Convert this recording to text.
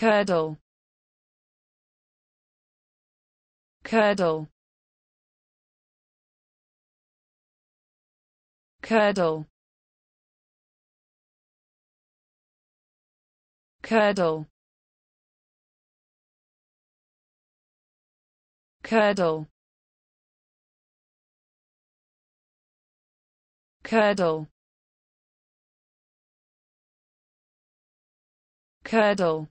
curdle. Curdle. Curdle. Curdle. Curdle. Curdle. Curdle.